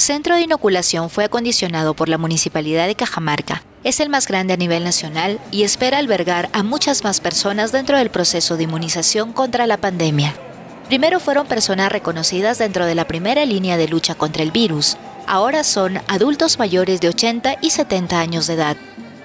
centro de inoculación fue acondicionado por la Municipalidad de Cajamarca. Es el más grande a nivel nacional y espera albergar a muchas más personas dentro del proceso de inmunización contra la pandemia. Primero fueron personas reconocidas dentro de la primera línea de lucha contra el virus. Ahora son adultos mayores de 80 y 70 años de edad,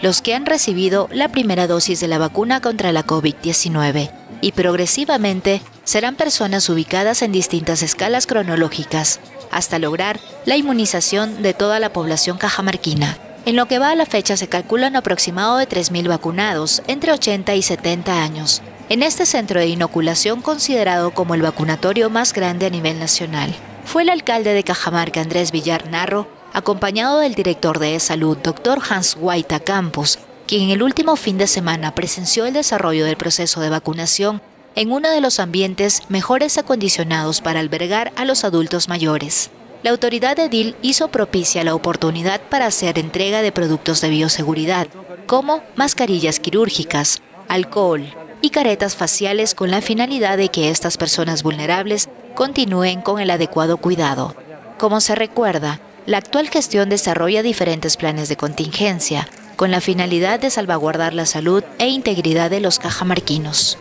los que han recibido la primera dosis de la vacuna contra la COVID-19 y progresivamente serán personas ubicadas en distintas escalas cronológicas, hasta lograr la inmunización de toda la población cajamarquina. En lo que va a la fecha se calcula un aproximado de 3.000 vacunados entre 80 y 70 años, en este centro de inoculación considerado como el vacunatorio más grande a nivel nacional. Fue el alcalde de Cajamarca, Andrés Villar Narro, acompañado del director de salud, doctor Hans Guaita Campos, quien en el último fin de semana presenció el desarrollo del proceso de vacunación en uno de los ambientes mejores acondicionados para albergar a los adultos mayores. La autoridad de DIL hizo propicia la oportunidad para hacer entrega de productos de bioseguridad, como mascarillas quirúrgicas, alcohol y caretas faciales con la finalidad de que estas personas vulnerables continúen con el adecuado cuidado. Como se recuerda, la actual gestión desarrolla diferentes planes de contingencia, con la finalidad de salvaguardar la salud e integridad de los cajamarquinos.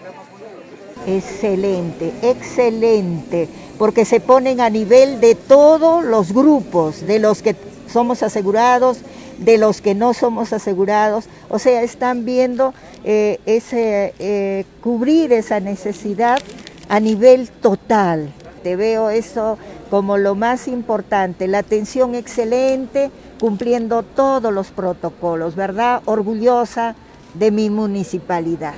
Excelente, excelente, porque se ponen a nivel de todos los grupos, de los que somos asegurados, de los que no somos asegurados, o sea, están viendo eh, ese, eh, cubrir esa necesidad a nivel total. Te veo eso como lo más importante, la atención excelente, cumpliendo todos los protocolos, ¿verdad? Orgullosa de mi municipalidad.